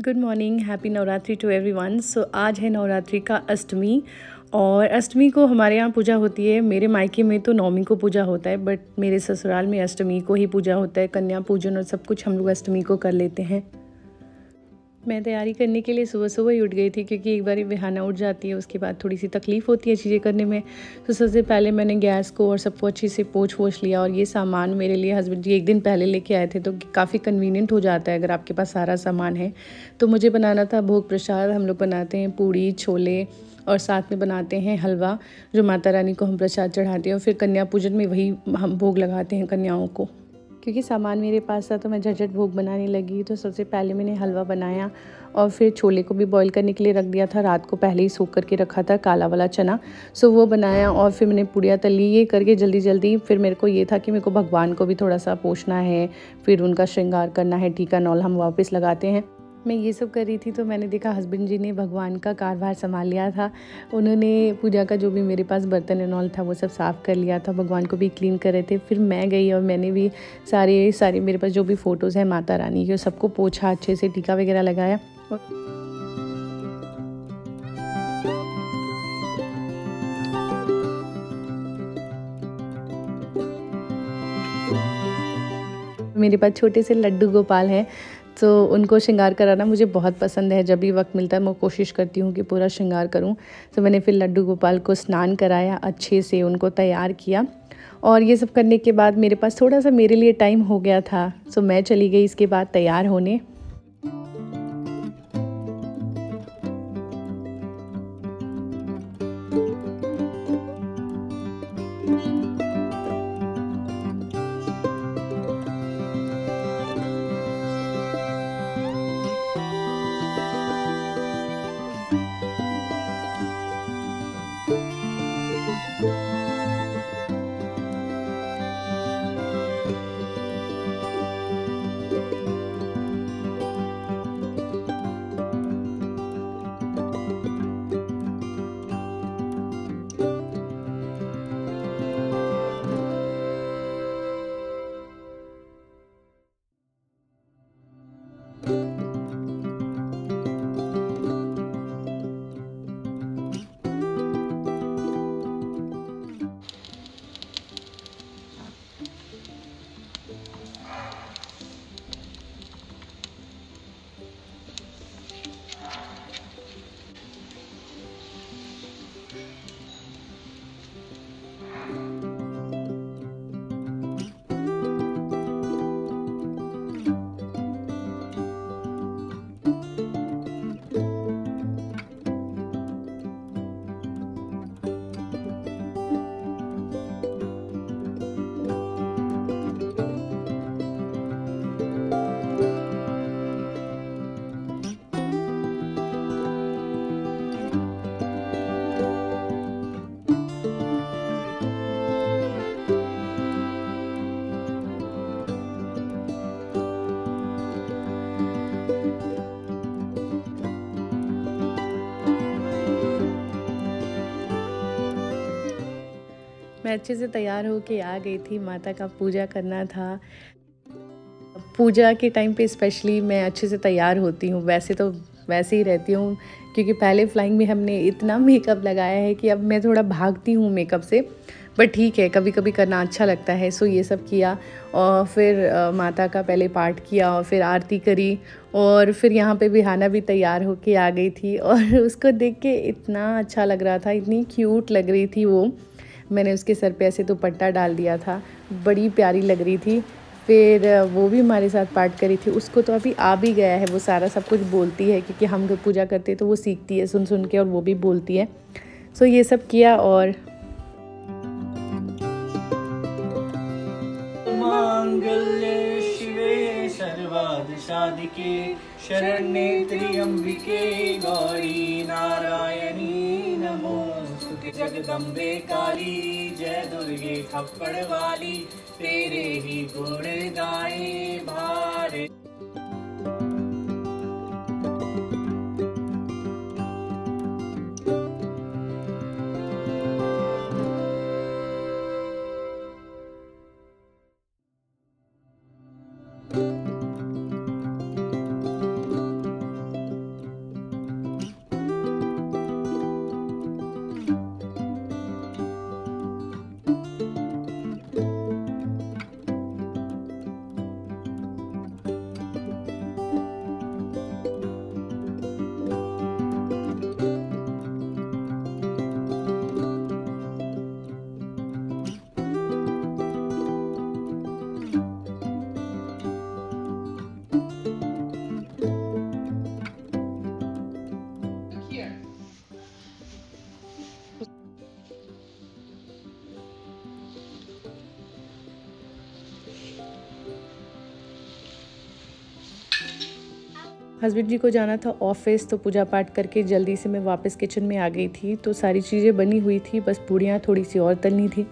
Good morning happy Navratri to everyone so आज है नवरात्रि का अष्टमी और अष्टमी को हमारे यहाँ पूजा होती है। मेरे मायके में तो नवमी को पूजा होता है बट मेरे ससुराल में अष्टमी को ही पूजा होता है। कन्या पूजन और सब कुछ हम लोग अष्टमी को कर लेते हैं। मैं तैयारी करने के लिए सुबह सुबह ही उठ गई थी क्योंकि एक बार बिहाना उठ जाती है, उसके बाद थोड़ी सी तकलीफ़ होती है चीज़ें करने में। तो सबसे पहले मैंने गैस को और सबको अच्छे से पोछ वोछ लिया और ये सामान मेरे लिए हस्बैंड जी एक दिन पहले लेके आए थे तो काफ़ी कन्वीनियंट हो जाता है अगर आपके पास सारा सामान है। तो मुझे बनाना था भोग प्रसाद, हम लोग बनाते हैं पूड़ी, छोले और साथ में बनाते हैं हलवा, जो माता रानी को हम प्रसाद चढ़ाते हैं और फिर कन्या पूजन में वही हम भोग लगाते हैं कन्याओं को। क्योंकि सामान मेरे पास था तो मैं झटझट भोग बनाने लगी। तो सबसे पहले मैंने हलवा बनाया और फिर छोले को भी बॉईल करने के लिए रख दिया था। रात को पहले ही सूख करके रखा था काला वाला चना। सो वो बनाया और फिर मैंने पुड़िया तली ये करके जल्दी जल्दी फिर मेरे को ये था कि मेरे को भगवान को भी थोड़ा सा पोषना है, फिर उनका श्रृंगार करना है, टीका नॉल हम वापस लगाते हैं। मैं ये सब कर रही थी तो मैंने देखा हस्बैंड जी ने भगवान का कारभार संभाल लिया था। उन्होंने पूजा का जो भी मेरे पास बर्तन एंड ऑल था, वो सब साफ़ कर लिया था। भगवान को भी क्लीन कर रहे थे। फिर मैं गई और मैंने भी सारे सारे मेरे पास जो भी फ़ोटोज़ हैं, माता रानी के, सबको पोछा अच्छे से, टीका वगैरह लगाया। मेरे पास छोटे से लड्डू गोपाल हैं। तो उनको श्रृंगार कराना मुझे बहुत पसंद है। जब भी वक्त मिलता है, मैं कोशिश करती हूँ कि पूरा श्रृंगार करूँ। तो मैंने फिर लड्डू गोपाल को स्नान कराया, अच्छे से उनको तैयार किया। और ये सब करने के बाद मेरे पास थोड़ा सा मेरे लिए टाइम हो गया था। सो मैं चली गई इसके बाद तैयार होने। मैं अच्छे से तैयार होके आ गई थी। माता का पूजा करना था। पूजा के टाइम पे स्पेशली मैं अच्छे से तैयार होती हूँ। वैसे तो वैसे ही रहती हूँ, क्योंकि पहले फ्लाइंग में हमने इतना मेकअप लगाया है कि अब मैं थोड़ा भागती हूँ मेकअप से। बट ठीक है कभी कभी करना अच्छा लगता है। सो ये सब किया और फिर माता का पहले पाठ किया और फिर आरती करी और फिर यहाँ पे बिहाना भी तैयार होके आ गई थी। और उसको देख के इतना अच्छा लग रहा था, इतनी क्यूट लग रही थी वो। मैंने उसके सर पे ऐसे दुपट्टा तो डाल दिया था। बड़ी प्यारी लग रही थी। फिर वो भी हमारे साथ पाठ करी थी। उसको तो अभी आ भी गया है। वो सारा सब कुछ बोलती है क्योंकि हम पूजा करते हैं तो वो सीखती है सुन सुन के और वो भी बोलती है। सो ये सब किया और शिवे सर्वाद साधिके शरण्ये गौरी नारायणी जगदम्बे काली जय दुर्गे थप्पड़ वाली तेरे ही गुण गाए भारे हस्बैंड जी को जाना था ऑफ़िस तो पूजा पाठ करके जल्दी से मैं वापस किचन में आ गई थी। तो सारी चीज़ें बनी हुई थी, बस पूड़ियाँ थोड़ी सी और तलनी थी।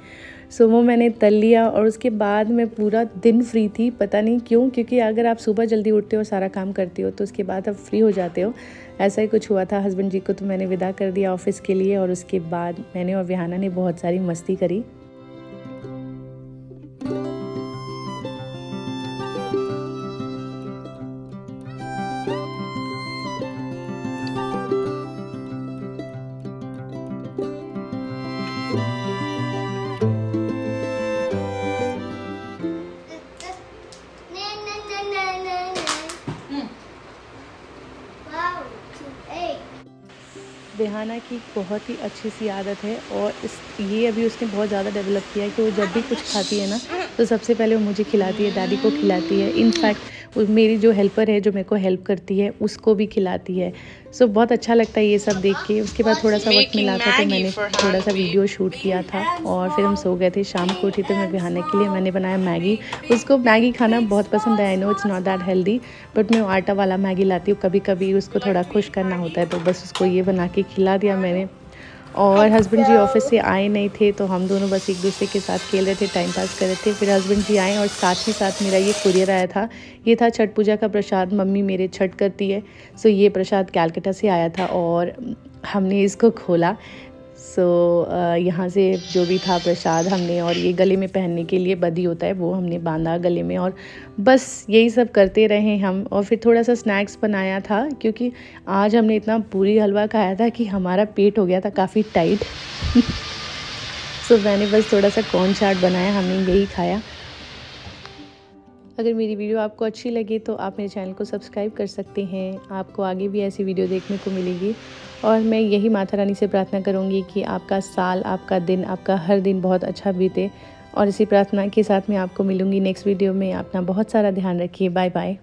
सो वो मैंने तल लिया और उसके बाद मैं पूरा दिन फ्री थी, पता नहीं क्यों, क्योंकि अगर आप सुबह जल्दी उठते हो, सारा काम करते हो तो उसके बाद आप फ्री हो जाते हो। ऐसा ही कुछ हुआ था हस्बैंड जी को तो मैंने विदा कर दिया ऑफ़िस के लिए और उसके बाद मैंने और विहाना ने बहुत सारी मस्ती करी। बेहाना की बहुत ही अच्छी सी आदत है और इस, ये अभी उसने बहुत ज़्यादा डेवलप किया है कि वो जब भी कुछ खाती है ना तो सबसे पहले वो मुझे खिलाती है दादी को खिलाती है। इनफैक्ट मेरी जो हेल्पर है जो मेरे को हेल्प करती है उसको भी खिलाती है। सो so, बहुत अच्छा लगता है ये सब देख के। उसके बाद थोड़ा सा वक्त मिला था तो मैंने थोड़ा सा वीडियो शूट किया था और फिर हम सो गए थे। शाम को उठी तो मैं बिहाने के लिए मैंने बनाया मैगी उसको मैगी खाना बहुत पसंद है I know it's not that healthy but मैं आटा वाला मैगी लाती हूँ। कभी कभी उसको थोड़ा खुश करना होता है तो बस उसको ये बना के खिला दिया मैंने। और हस्बैंड जी ऑफ़िस से आए नहीं थे तो हम दोनों बस एक दूसरे के साथ खेल रहे थे टाइम पास कर रहे थे। फिर हस्बैंड जी आए और साथ ही साथ मेरा ये कुरियर आया था। ये था छठ पूजा का प्रसाद मम्मी मेरे छठ करती है। सो ये प्रसाद कैलकटा से आया था और हमने इसको खोला। सो so, यहाँ से जो भी था प्रसाद हमने और ये गले में पहनने के लिए बदी होता है वो हमने बांधा गले में और बस यही सब करते रहे हम। और फिर थोड़ा सा स्नैक्स बनाया था क्योंकि आज हमने इतना पूरी हलवा खाया था कि हमारा पेट हो गया था काफ़ी टाइट सो so, मैंने बस थोड़ा सा कॉर्न चाट बनाया हमने यही खाया। अगर मेरी वीडियो आपको अच्छी लगे तो आप मेरे चैनल को सब्सक्राइब कर सकते हैं। आपको आगे भी ऐसी वीडियो देखने को मिलेगी। और मैं यही माता रानी से प्रार्थना करूँगी कि आपका साल, आपका दिन, आपका हर दिन बहुत अच्छा बीते। और इसी प्रार्थना के साथ मैं आपको मिलूँगी नेक्स्ट वीडियो में। अपना बहुत सारा ध्यान रखिए। Bye bye